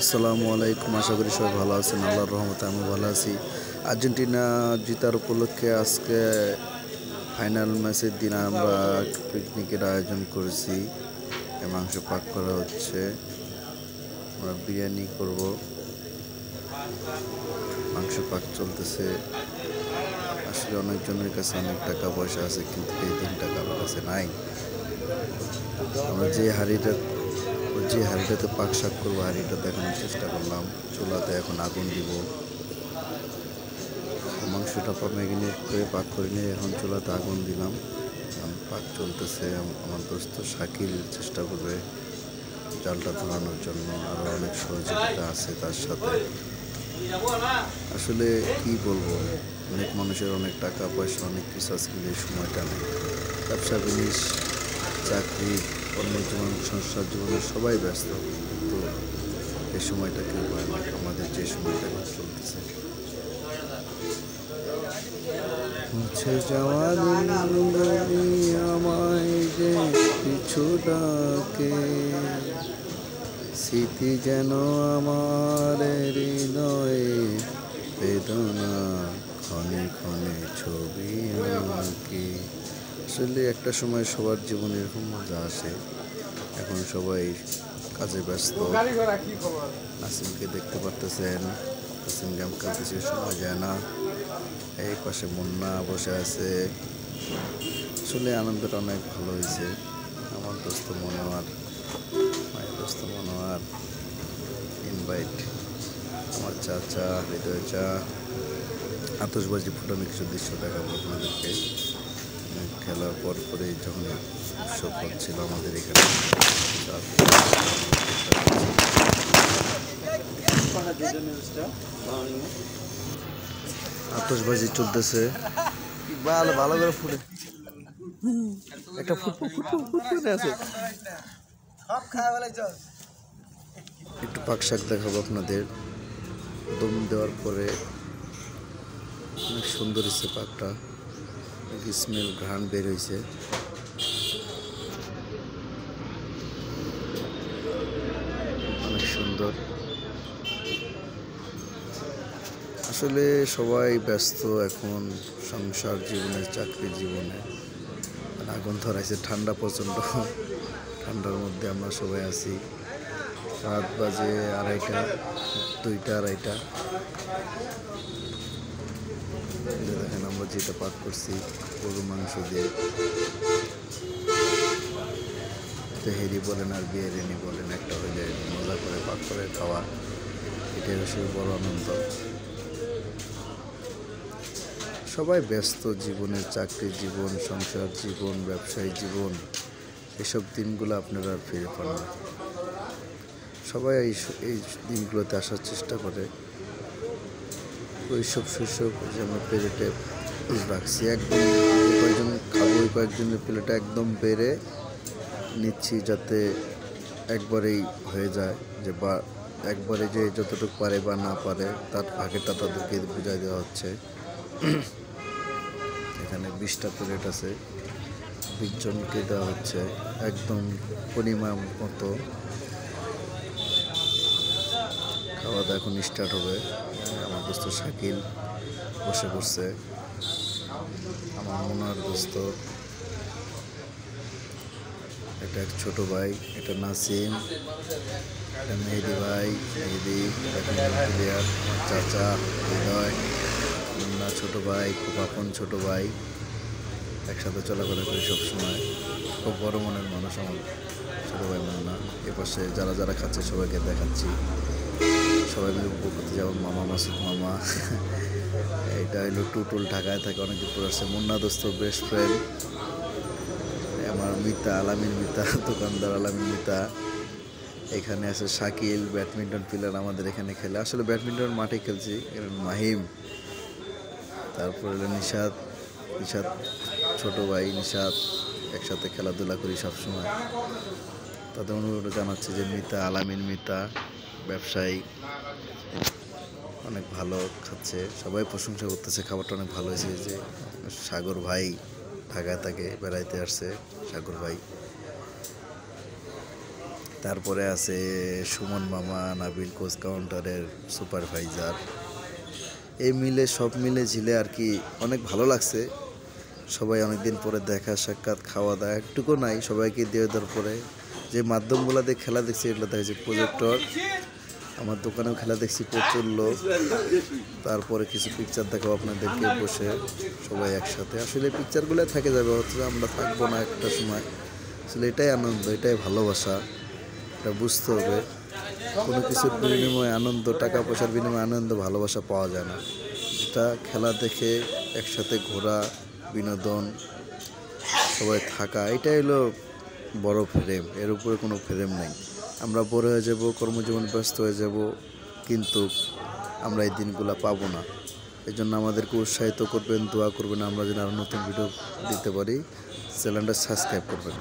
আসসালামু আলাইকুম, আশা করি সবাই ভালো আছেন। আল্লাহর রহমতে আমি ভালো আছি। আর্জেন্টিনা জিতার উপলক্ষে আজকে ফাইনাল ম্যাচের দিন আমরা পিকনিকের আয়োজন করেছি। মাংস পাক করা হচ্ছে। আমরা বিরিয়ানি করব। মাংস পাক চলতেছে। আসলে অনেকজনের কাছে অনেক টাকা পয়সা আছে, কিন্তু এই দিন টাকা কারোর কাছে নাই। আমরা যে হাড়িটা যে হাঁড়িটাতে পাক শাক করব, হাঁড়িটা দেখানোর চেষ্টা করলাম। চুলাতে এখন আগুন দিব। মাংসটা ম্যাগিনেট করে পাক করে নিয়ে এখন চুলাতে আগুন দিলাম। পাক চলতেছে। আমার দোস্ত শাকিল চেষ্টা করবে জালটা ধরানোর জন্য। আরও অনেক সহযোগিতা আছে তার সাথে। আসলে কি বলব? অনেক মানুষের অনেক টাকা পয়সা, অনেক কিছু আজকে সময়টা নেই। ব্যবসা জিনিস চাকরি কর্মজীবন সংসার জীবনে সবাই ব্যস্ত, কিন্তু এই সময়টা কেউ পায় না আমাদের যে সময়টা চলতেছে। মুছে যাওয়া আমায় স্মৃতি যেন আমার হৃদয়ে বেদনা ক্ষণে ক্ষণে ছবি আঁকে। আসলে একটা সময় সবার জীবনে এরকম মজা আসে। এখন সবাই কাজে ব্যস্ত। নাসিমকে দেখতে পারতেছেন। নাসিম গেম খেলতেছে সময় যায় না। এই পাশে মুন্না বসে আছে। আসলে আনন্দটা অনেক ভালো হয়েছে। আমার দোস্ত মনোয়ার, মায়ের দোস্ত মনোয়ার। ইনভাইট আমার চাচা, হৃদয় চা। আতসবাজি ফুটানো কিছু দৃশ্য দেখাবো আপনাদেরকে। খেলার পর পরে যখন উৎসব হচ্ছিল আমাদের এখানে আতসবাজি চলতেছে। ভালো ভালো করে ফুটে। একটা ফুটফুটে আছে। একটু পাক শাক দেখাবো আপনাদের। দম দেওয়ার পরে অনেক সুন্দর হয়েছে পাকটা। স্মেল ঘ্রাণ বের হয়েছে অনেক সুন্দর। আসলে সবাই ব্যস্ত এখন সংসার জীবনে, চাকরি জীবনে। আগুন ধরাইছে, ঠান্ডা প্রচণ্ড। ঠান্ডার মধ্যে আমরা সবাই আছি। রাত বাজে আড়াইটা, দুইটা, আড়াইটা। দেখেন আমরা যেটা পাক করছি, গরু, মাংস দিয়ে। তেহেরি বলেন আর বিরিয়ানি বলেন, একটা হইলে মজা করে পাক করে খাওয়া। এটাই হচ্ছে বড় আনন্দ। সবাই ব্যস্ত জীবনের চাকরি জীবন, সংসার জীবন, ব্যবসায়ী জীবন, এসব দিনগুলো আপনারা আর ফিরে পান সবাই এই দিনগুলোতে আসার চেষ্টা করে। ওইসব শৈশব যে আমরা প্লেটে রাখছি। একদম কয়েকজন খাব, ওই কয়েকজনের প্লেটে একদম বেড়ে নিচ্ছি যাতে একবারেই হয়ে যায় যে বা, একবারে যে যতটুকু পারে বা না পারে, তার আগেরটা তাদেরকে বুঝাই দেওয়া হচ্ছে। এখানে বিশটা প্লেট আছে। বিশজনকে দেওয়া হচ্ছে একদম পরিমাণ মতো। খাওয়া দাওয়া এখন স্টার্ট হবে। দোস্ত শাকিল বসে পড়ছে। আমার মনার দোস্ত এটা এক ছোট ভাই, এটা নাসিম, এটা মেহেদি ভাই, মেহেদি প্লেয়ার চাচা, হৃদয়, মুন্না ছোট ভাই খুব আপন ছোট ভাই, একসাথে চলাফেরা করি সবসময়। খুব বড় মনের মানুষ আমার ছোটো ভাই মুন্না। এপাশে যারা যারা খাচ্ছে সবাইকে দেখাচ্ছি। সবাই মিলে উপভোগ করতে যাব মামা মাসুদ মামা। এটা হলো টুটুল ঢাকায় থাকে, অনেক দূর আসছে মুন্না দোস্ত বেস্ট ফ্রেন্ড আমার মিতা, আলামিন মিতা, দোকানদার আলামিন মিতা। এখানে আছে শাকিল, ব্যাডমিন্টন প্লেয়ার আমাদের এখানে খেলে। আসলে ব্যাডমিন্টন মাঠে খেলছি মাহিম। তারপর হলো নিশাদ নিশাদ ছোট ভাই নিশাদ একসাথে খেলাধুলা করি সবসময়। তাদের অনুরোধ জানাচ্ছি যে মিতা, আলামিন মিতা, ব্যবসায়ী। অনেক ভালো খাচ্ছে। সবাই প্রশংসা করতেছে, খাবারটা অনেক ভালো হয়েছে। যে সাগর ভাই ঢাকায় থাকে বেড়াইতে আসছে, সাগর ভাই। তারপরে আছে সুমন মামা, নাবিল কোচ কাউন্টারের সুপারভাইজার। এই মিলে, সব মিলে ঝিলে আর কি অনেক ভালো লাগছে। সবাই অনেকদিন পরে দেখা, সাক্ষাৎ, খাওয়া দাওয়া একটুকু নাই, সবাইকে দিয়ে দেওয়ার পরে যে মাধ্যমগুলো দিয়ে খেলা দেখছি, এগুলো দেখছি প্রজেক্টর আমার দোকানেও খেলা দেখছি, প্রচুর লোক। তারপরে কিছু পিকচার দেখাবো আপনাদেরকে বসে সবাই একসাথে। আসলে পিকচারগুলো থেকে যাবে, হচ্ছে আমরা থাকব না একটা সময়। আসলে এটাই আনন্দ, এটাই ভালোবাসা। এটা বুঝতে হবে। কোনো কিছুর বিনিময়ে আনন্দ টাকা পয়সার বিনিময়ে আনন্দ, ভালোবাসা পাওয়া যায় না। এটা খেলা দেখে একসাথে ঘোরা, বিনোদন, সবাই থাকা, এটাই হলো বড় ফ্রেম এর উপরে কোনো ফ্রেম নেই। আমরা বড় হয়ে যাব, কর্মজীবন ব্যস্ত হয়ে যাব, কিন্তু আমরা এই দিনগুলো পাবো না। এই জন্য আমাদেরকে উৎসাহিত করবেন, দোয়া করবেন, আমরা যেন আরও নতুন ভিডিও দিতে পারি। চ্যানেলটা সাবস্ক্রাইব করবেন।